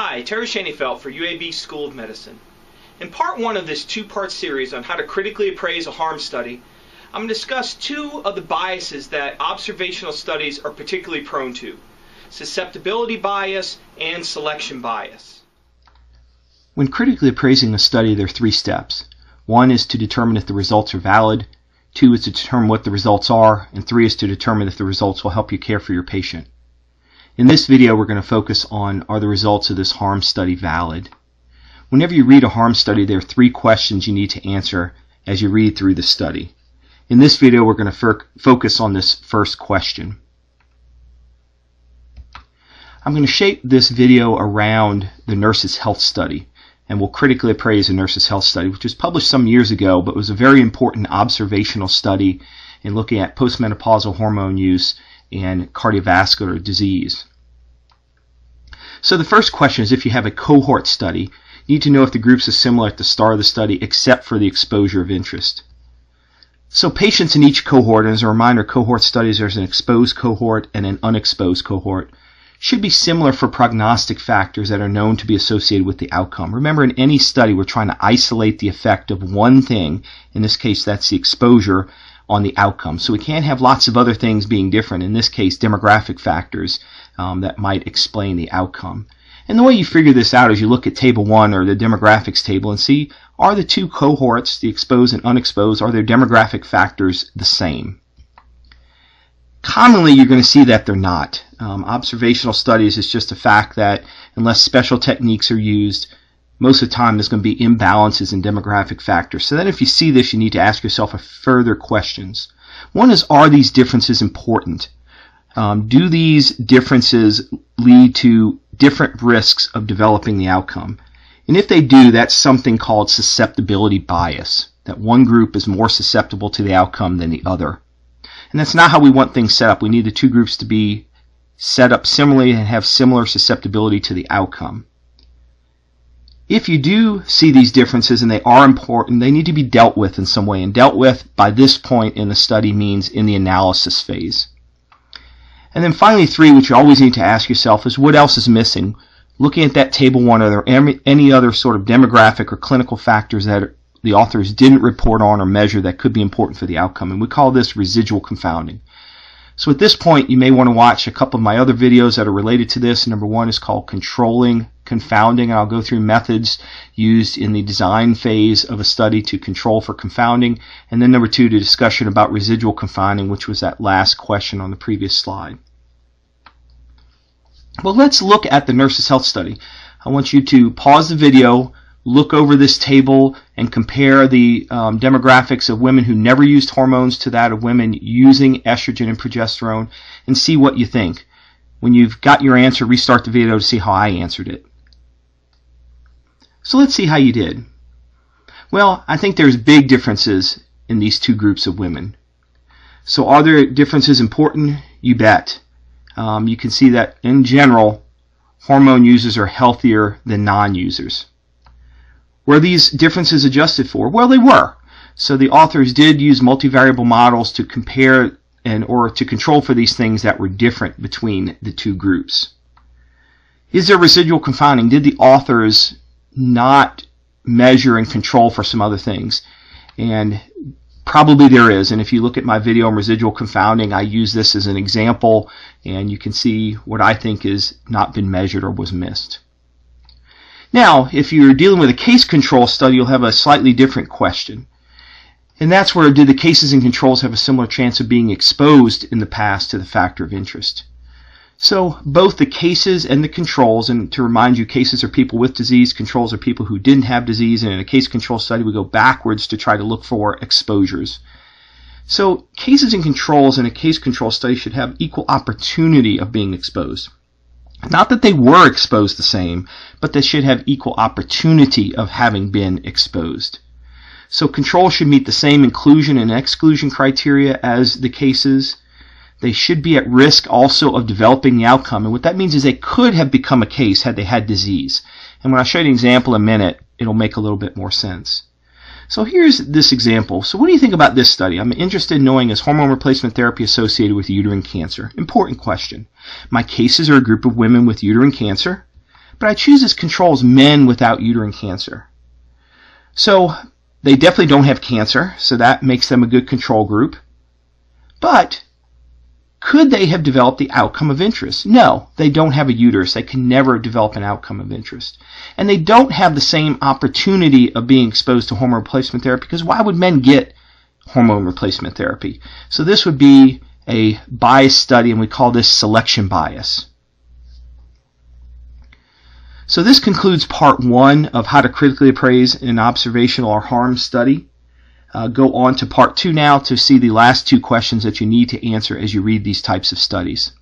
Hi, Terry Shaneyfelt for UAB School of Medicine. In part one of this two-part series on how to critically appraise a harm study, I'm going to discuss two of the biases that observational studies are particularly prone to, susceptibility bias and selection bias. When critically appraising a study, there are three steps. One is to determine if the results are valid, two is to determine what the results are, and three is to determine if the results will help you care for your patient. In this video, we're going to focus on are the results of this harm study valid? Whenever you read a harm study, there are three questions you need to answer as you read through the study. In this video, we're going to focus on this first question. I'm going to shape this video around the Nurses' Health Study, and we'll critically appraise a Nurses Health Study, which was published some years ago, but was a very important observational study in looking at postmenopausal hormone use and cardiovascular disease. So the first question is if you have a cohort study, you need to know if the groups are similar at the start of the study except for the exposure of interest. So patients in each cohort, and as a reminder, cohort studies, there's an exposed cohort and an unexposed cohort, should be similar for prognostic factors that are known to be associated with the outcome. Remember, in any study, we're trying to isolate the effect of one thing. In this case, that's the exposure on the outcome. So we can't have lots of other things being different, in this case, demographic factors um, that might explain the outcome. And the way you figure this out is you look at table one or the demographics table and see are the two cohorts, the exposed and unexposed, are their demographic factors the same? Commonly, you're going to see that they're not. Um, observational studies is just a fact that unless special techniques are used, most of the time there's going to be imbalances in demographic factors. So then if you see this, you need to ask yourself a further questions. One is, are these differences important? Um, do these differences lead to different risks of developing the outcome? And if they do, that's something called susceptibility bias, that one group is more susceptible to the outcome than the other. And that's not how we want things set up. We need the two groups to be set up similarly and have similar susceptibility to the outcome if you do see these differences and they are important, they need to be dealt with in some way. And dealt with by this point in the study means in the analysis phase. And then finally, three, which you always need to ask yourself is what else is missing? Looking at that table one, are there any other sort of demographic or clinical factors that the authors didn't report on or measure that could be important for the outcome? And we call this residual confounding. So at this point, you may want to watch a couple of my other videos that are related to this. Number one is called Controlling Confounding. I'll go through methods used in the design phase of a study to control for confounding. And then number two, the discussion about residual confounding, which was that last question on the previous slide. Well, let's look at the Nurses Health Study. I want you to pause the video, look over this table and compare the um, demographics of women who never used hormones to that of women using estrogen and progesterone and see what you think. When you've got your answer, restart the video to see how I answered it. So let's see how you did. Well, I think there's big differences in these two groups of women. So are there differences important? You bet. Um, you can see that in general, hormone users are healthier than non-users. Were these differences adjusted for? Well, they were. So the authors did use multivariable models to compare and or to control for these things that were different between the two groups. Is there residual confounding? Did the authors not measure and control for some other things? And probably there is. And if you look at my video on residual confounding, I use this as an example and you can see what I think has not been measured or was missed. Now, if you're dealing with a case control study, you'll have a slightly different question. And that's where did the cases and controls have a similar chance of being exposed in the past to the factor of interest? So both the cases and the controls, and to remind you, cases are people with disease, controls are people who didn't have disease, and in a case control study we go backwards to try to look for exposures. So cases and controls in a case control study should have equal opportunity of being exposed. Not that they were exposed the same, but they should have equal opportunity of having been exposed. So control should meet the same inclusion and exclusion criteria as the cases. They should be at risk also of developing the outcome. And what that means is they could have become a case had they had disease. And when I show you an example in a minute, it'll make a little bit more sense. So here's this example. So what do you think about this study? I'm interested in knowing is hormone replacement therapy associated with uterine cancer? Important question. My cases are a group of women with uterine cancer. but I choose as controls men without uterine cancer. So they definitely don't have cancer, so that makes them a good control group. But could they have developed the outcome of interest? No, they don't have a uterus. They can never develop an outcome of interest. And they don't have the same opportunity of being exposed to hormone replacement therapy because why would men get hormone replacement therapy? So this would be a bias study and we call this selection bias. So this concludes part one of how to critically appraise an observational or harm study. Uh, go on to part two now to see the last two questions that you need to answer as you read these types of studies.